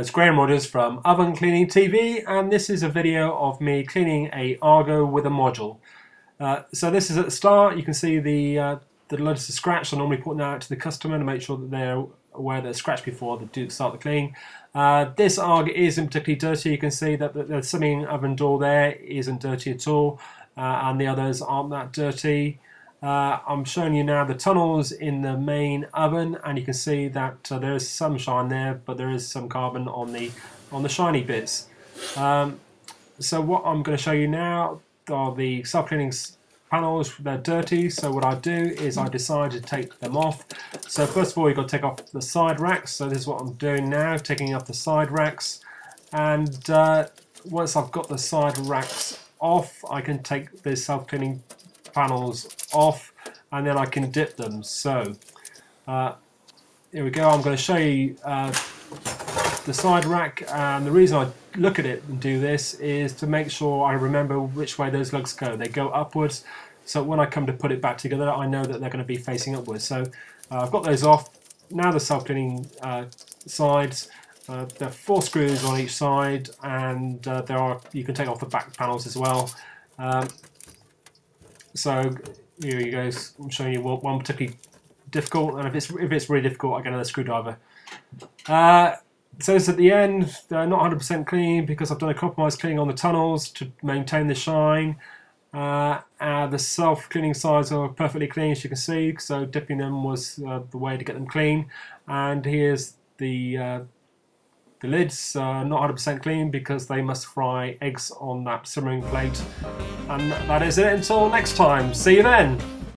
It's Graham Rogers from Oven Cleaning TV and this is a video of me cleaning a AGA with a module. Uh, so this is at the start, you can see the, uh, the loads of scratch. I normally put that out to the customer to make sure that they're aware they're scratched before they do start the cleaning. Uh, this AGA isn't particularly dirty, you can see that the, the oven door there isn't dirty at all uh, and the others aren't that dirty. Uh, I'm showing you now the tunnels in the main oven and you can see that uh, there is some shine there but there is some carbon on the on the shiny bits. Um, so what I'm going to show you now are the self-cleaning panels, they're dirty so what I do is I decide to take them off. So first of all you've got to take off the side racks so this is what I'm doing now, taking off the side racks and uh, once I've got the side racks off I can take the self-cleaning panels off and then I can dip them. So uh, here we go. I'm going to show you uh, the side rack and the reason I look at it and do this is to make sure I remember which way those lugs go. They go upwards so when I come to put it back together I know that they're going to be facing upwards. So uh, I've got those off. Now the self-cleaning uh, sides. Uh, there are four screws on each side and uh, there are you can take off the back panels as well. Um, so here you go. I'm showing you one particularly difficult, and if it's if it's really difficult, I get another screwdriver. Uh, so it's at the end. They're not 100% clean because I've done a compromise cleaning on the tunnels to maintain the shine. Uh, uh, the self-cleaning sides are perfectly clean, as you can see. So dipping them was uh, the way to get them clean. And here's the uh, the lids are not 100% clean because they must fry eggs on that simmering plate. And that is it until next time. See you then!